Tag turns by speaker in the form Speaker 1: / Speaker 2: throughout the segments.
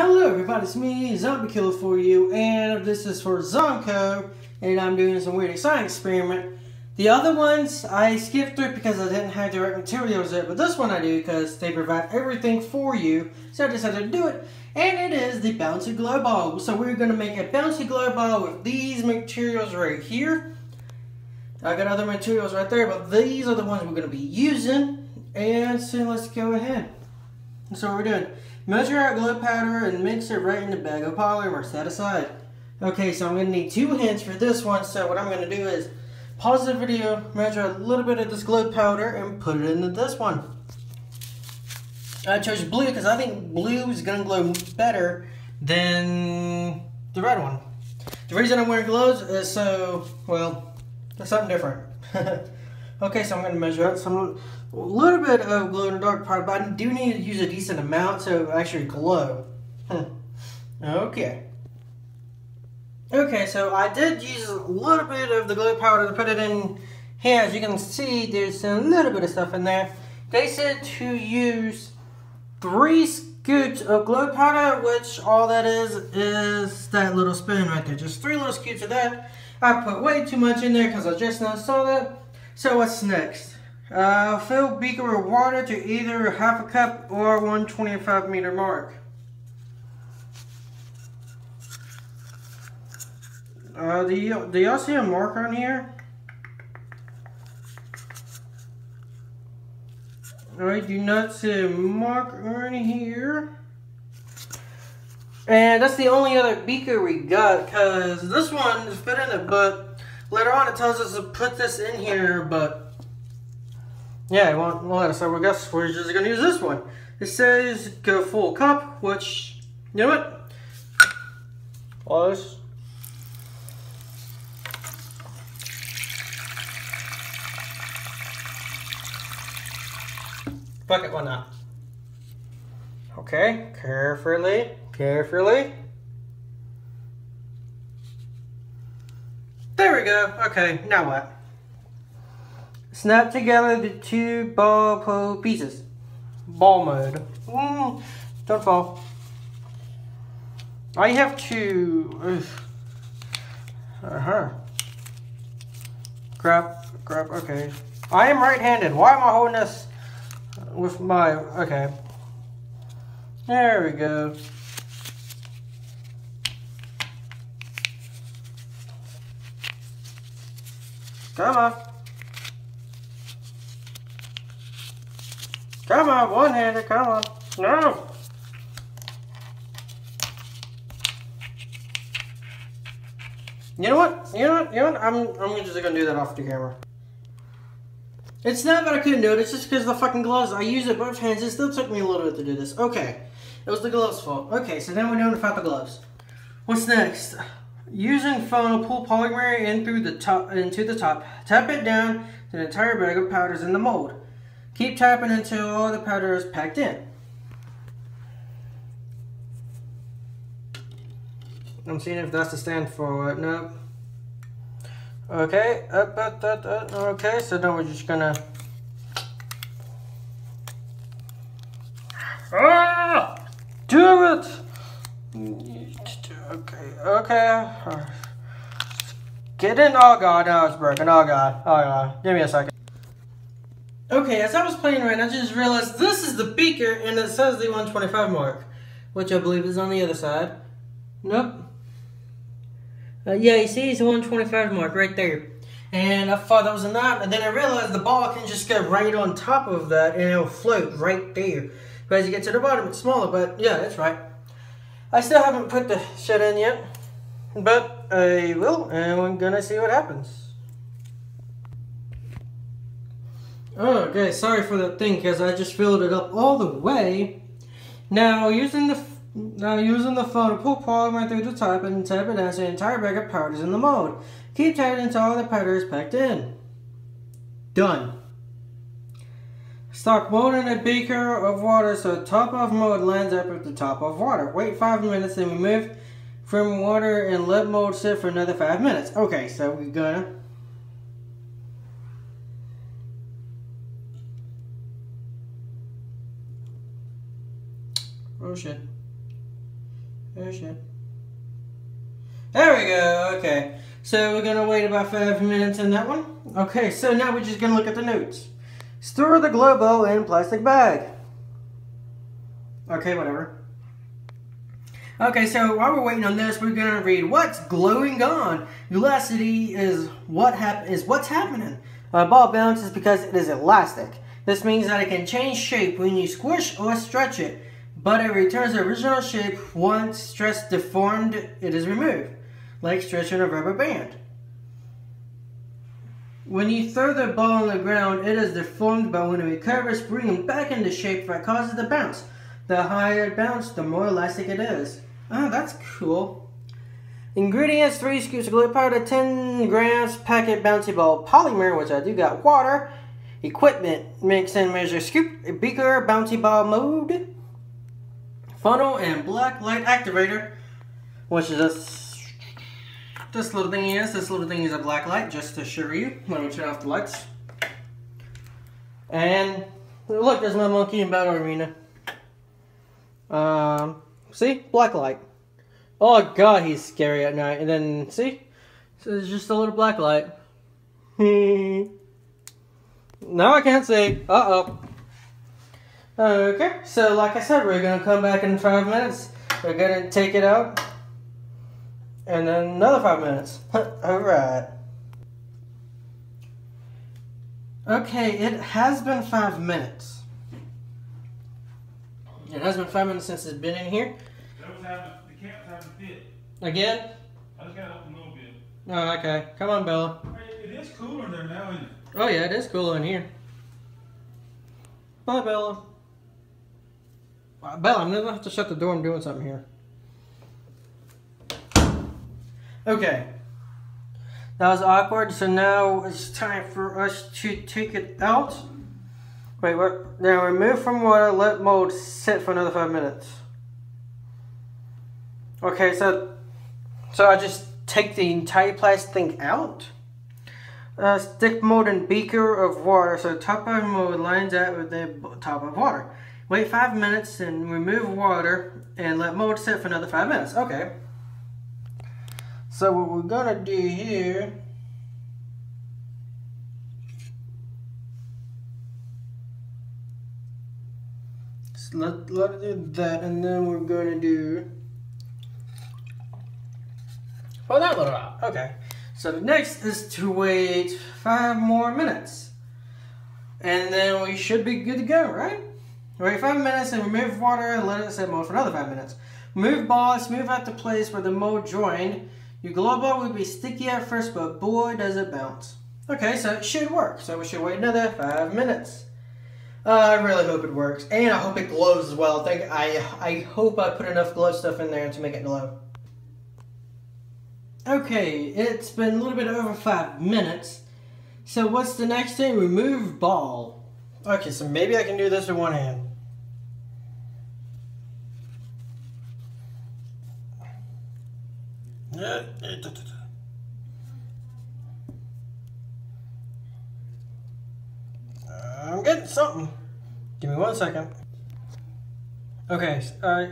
Speaker 1: Hello everybody, it's me, Zombie Killer for you, and this is for ZomCo, and I'm doing some weird science experiment. The other ones I skipped through because I didn't have the right materials yet, but this one I do because they provide everything for you, so I decided to do it. And it is the bouncy glow ball. So we're going to make a bouncy glow ball with these materials right here. I got other materials right there, but these are the ones we're going to be using. And so let's go ahead. So we're doing measure out glow powder and mix it right in the bag of polymer set aside. Okay, so I'm going to need two hands for this one. So what I'm going to do is pause the video, measure a little bit of this glow powder, and put it into this one. I chose blue because I think blue is going to glow better than the red one. The reason I'm wearing gloves is so, well, there's something different. okay, so I'm going to measure out some a little bit of glow in the dark part, but I do need to use a decent amount to actually glow. okay. Okay, so I did use a little bit of the glow powder to put it in here. As you can see, there's a little bit of stuff in there. They said to use three scoops of glow powder, which all that is, is that little spoon right there. Just three little scoops of that. I put way too much in there because I just now saw that. So what's next? Uh, fill beaker with water to either half a cup or 125 meter mark. Uh, do, y'all see a mark on here? I do not see a mark on here. And that's the only other beaker we got, because this one is fit in it, but later on it tells us to put this in here, but yeah, it won't let us. I guess we're just to use this one. It says go full cup, which, you know what? Close. Fuck it, why not? Okay, carefully, carefully. There we go. Okay, now what? Snap together the two ball pieces. Ball mode. Mm, don't fall. I have to... Uh-huh. Grab, grab, okay. I am right-handed. Why am I holding this with my... Okay. There we go. Come on. Come on, one-handed, come on. No! You know what? You know what? You know what? I'm, I'm just gonna do that off the camera. It's not that I couldn't do it, it's just because the fucking gloves. I used it both hands, it still took me a little bit to do this. Okay. It was the gloves' fault. Okay, so now we're doing without the gloves. What's next? Using funnel, pull polymer in through the top into the top. Tap it down to the entire bag of powders in the mold. Keep tapping until all the powder is packed in. I'm seeing if that's the stand for it. Nope. Okay, up, up, up, up. Okay, so then we're just gonna. Ah! Do it! Okay, okay. Get in. Oh god, now it's broken. Oh god. Oh god. Give me a second. Okay, as I was playing around, I just realized this is the beaker, and it says the 125 mark, which I believe is on the other side. Nope. Uh, yeah, you see, it's the 125 mark right there. And I thought that was a knot, and then I realized the ball can just go right on top of that, and it'll float right there. But as you get to the bottom, it's smaller, but yeah, that's right. I still haven't put the shit in yet, but I will, and we're gonna see what happens. Oh, okay, sorry for that thing, because I just filled it up all the way. Now, using the now using the phone to pull polymer through the top and tap it so the entire bag of powder is in the mold. Keep tapping until all the powder is packed in. Done. Stock mold in a beaker of water so top of mold lands up at the top of water. Wait 5 minutes, and remove from water and let mold sit for another 5 minutes. Okay, so we're gonna Oh shit. Oh shit. There we go, okay. So we're gonna wait about five minutes in that one. Okay, so now we're just gonna look at the notes. Store the Globo in plastic bag. Okay, whatever. Okay, so while we're waiting on this, we're gonna read what's glowing on. Elasticity is what hap is what's happening. A ball bounces because it is elastic. This means that it can change shape when you squish or stretch it, but it returns the original shape once stress deformed it is removed, like stretching a rubber band. When you throw the ball on the ground, it is deformed, but when it recovers, bringing back into shape that causes the bounce. The higher it bounces, the more elastic it is. Oh, that's cool. Ingredients, 3 scoops of glue powder, 10 grams packet bouncy ball polymer, which I do got water. Equipment, mix and measure scoop, beaker, bouncy ball mode. Funnel and black light activator, which is this, this little thing is. This little thing is a black light, just to show you. Let me turn off the lights. And look, there's my monkey in Battle Arena. Um, see? Black light. Oh god, he's scary at night. And then, see? So it's just a little black light. now I can't see. Uh-oh. Okay, so like I said, we're going to come back in five minutes. We're going to take it out. And then another five minutes. Alright. Okay, it has been five minutes. It has been five minutes since it's been in here.
Speaker 2: the caps haven't fit.
Speaker 1: Again?
Speaker 2: I just got open a little bit.
Speaker 1: Oh, okay. Come on, Bella.
Speaker 2: It is cooler there now, isn't it?
Speaker 1: Oh, yeah, it is cooler in here. Bye, Bella. Uh, Bella, I'm gonna have to shut the door. I'm doing something here. Okay. That was awkward, so now it's time for us to take it out. Wait, what? Now remove from water, let mold sit for another five minutes. Okay, so so I just take the entire plastic thing out. Uh, stick mold in beaker of water so top of mold lines up with the top of water. Wait five minutes and remove water and let mold sit for another five minutes. Okay. So what we're gonna do here let, let it do that and then we're going to do oh that little out okay. So the next is to wait five more minutes. And then we should be good to go right? Wait five minutes and remove water and let it sit mold for another five minutes. Move ball smooth out the place where the mold joined your glow ball will be sticky at first but boy does it bounce okay so it should work so we should wait another five minutes uh, I really hope it works, and I hope it glows as well. I think I I hope I put enough glow stuff in there to make it glow. Okay, it's been a little bit over five minutes. So what's the next thing? Remove ball. Okay, so maybe I can do this with one hand. I'm getting something. Give me one second. Okay, uh,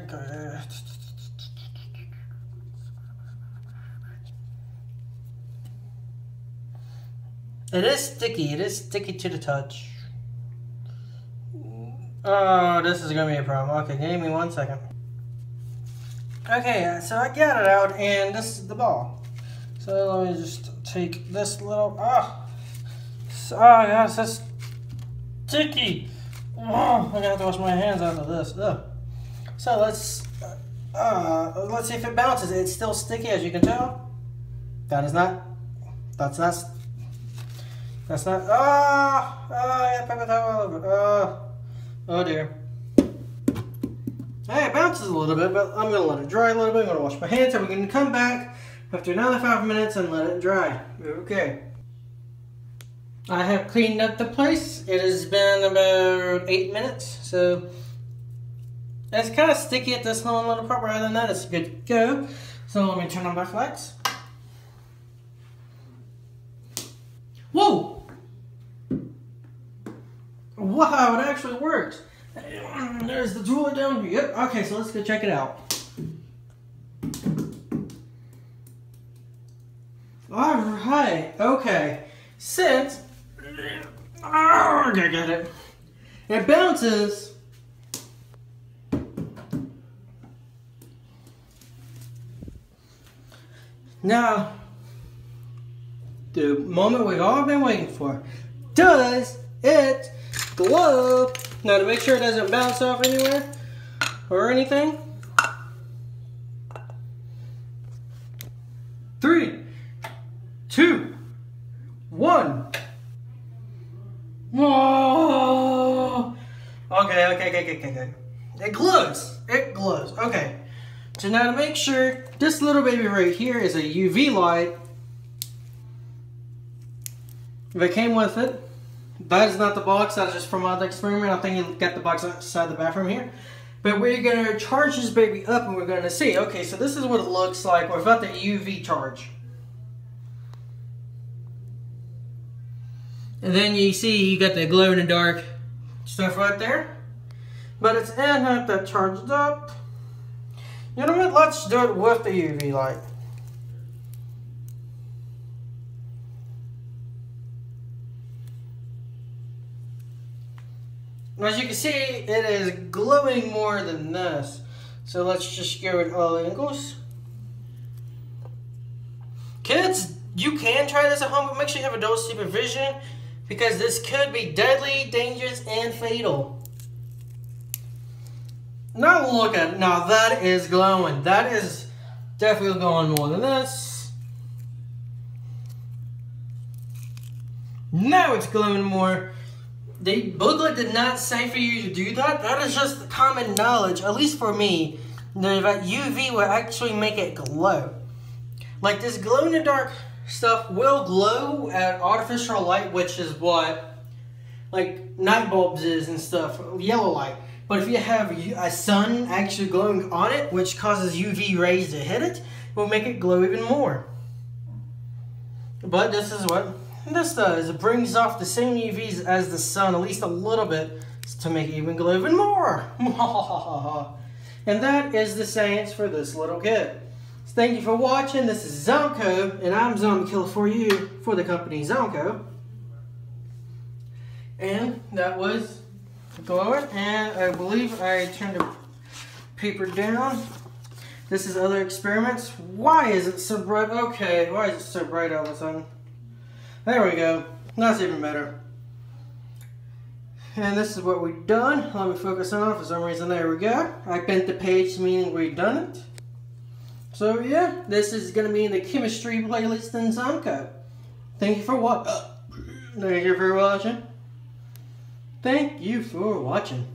Speaker 1: It is sticky. It is sticky to the touch. Oh, this is going to be a problem. Okay, give me one second. Okay, so I got it out, and this is the ball. So let me just take this little... Ah! Oh, oh yes, that's sticky. Oh, I'm gonna have to wash my hands after this. Ugh. So let's uh, uh, let's see if it bounces. It's still sticky, as you can tell. That is not. That's not. That's not. Ah! Oh, oh, yeah, towel all over. Oh, oh dear. Hey, it bounces a little bit, but I'm gonna let it dry a little bit. I'm gonna wash my hands, and we're gonna come back after another five minutes and let it dry. Okay. I have cleaned up the place. It has been about eight minutes, so it's kind of sticky at this one little part, but other than that, it's good to go. So let me turn on my lights. Whoa! Wow, it actually works. Ah, there's the toilet down here. Yep. Okay, so let's go check it out. All right. Okay. Since oh, I got it. It bounces. Now, the moment we've all been waiting for. Does it glow? Now to make sure it doesn't bounce off anywhere or anything. Three, two, one. Whoa! Okay, okay, okay, okay, okay. It glows. It glows. Okay. So now to make sure, this little baby right here is a UV light. It came with it, that is not the box, that's just from my experiment. I think you got the box outside the bathroom here. But we're gonna charge this baby up and we're gonna see. Okay, so this is what it looks like without the UV charge. And then you see you got the glow in the dark stuff right there. But it's in that charged up. You know what? Let's do it with the UV light. As you can see, it is glowing more than this. So let's just give it all angles. Kids, you can try this at home, but make sure you have adult supervision because this could be deadly, dangerous, and fatal. Now look at. Now that is glowing. That is definitely glowing more than this. Now it's glowing more. The booklet did not say for you to do that. That is just common knowledge, at least for me, that UV will actually make it glow. Like this glow in the dark stuff will glow at artificial light, which is what like night bulbs is and stuff, yellow light. But if you have a sun actually glowing on it, which causes UV rays to hit it, will make it glow even more. But this is what this does. It brings off the same UVs as the sun, at least a little bit, to make it even glow even more. and that is the science for this little kit. So thank you for watching. This is ZomCo, and I'm Zombie for you for the company ZomCo. And that was glowing, and I believe I turned the paper down. This is other experiments. Why is it so bright? Okay, why is it so bright all of a sudden? There we go. That's even better. And this is what we've done. Let me focus on it for some reason. There we go. I bent the page, meaning we've done it. So yeah, this is going to be in the chemistry playlist in ZomCo. Thank you for what? Thank you for watching. Thank you for watching.